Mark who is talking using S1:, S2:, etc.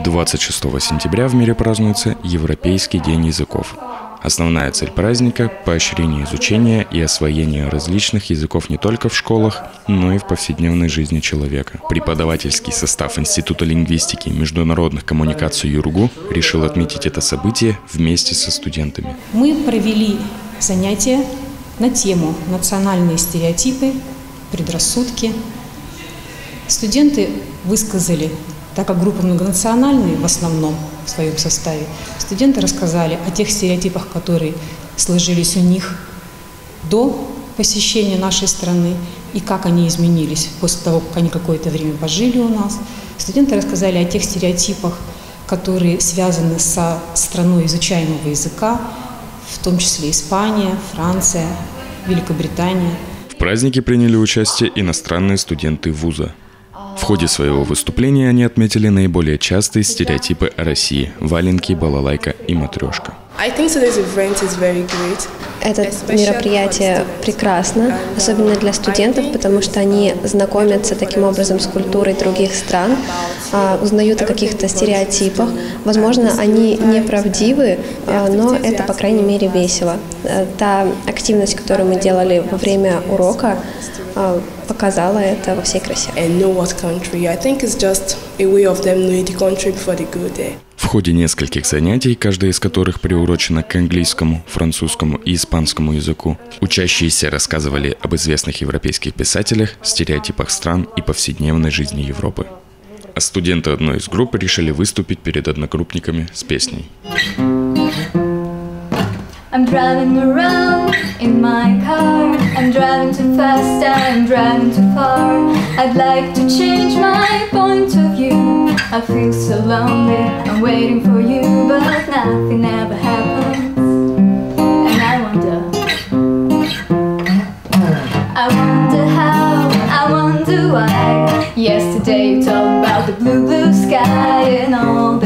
S1: 26 сентября в мире празднуется Европейский день языков. Основная цель праздника – поощрение изучения и освоения различных языков не только в школах, но и в повседневной жизни человека. Преподавательский состав Института лингвистики и международных коммуникаций ЮРГУ решил отметить это событие вместе со студентами.
S2: Мы провели занятия на тему «Национальные стереотипы, предрассудки». Студенты высказали так как группа многонациональная в основном в своем составе, студенты рассказали о тех стереотипах, которые сложились у них до посещения нашей страны и как они изменились после того, как они какое-то время пожили у нас. Студенты рассказали о тех стереотипах, которые связаны со страной изучаемого языка, в том числе Испания, Франция, Великобритания.
S1: В празднике приняли участие иностранные студенты вуза. В ходе своего выступления они отметили наиболее частые стереотипы о России – валенки, балалайка и матрешка.
S3: Это мероприятие прекрасно, особенно для студентов, потому что они знакомятся таким образом с культурой других стран, а, узнают о каких-то стереотипах. Возможно, они неправдивы, а, но это, по крайней мере, весело. Э, та активность, которую мы делали во время урока, а, показала это во всей красе.
S1: В ходе нескольких занятий, каждое из которых приурочено к английскому, французскому и испанскому языку, учащиеся рассказывали об известных европейских писателях, стереотипах стран и повседневной жизни Европы. А студенты одной из групп решили выступить перед одногруппниками с песней. I'm driving around in my car I'm driving too fast, I'm driving too far I'd like to change my point of view. I feel so lonely, I'm waiting for you But nothing ever happens. And I wonder I wonder how, I wonder why. Yesterday you told about the blue, blue sky and all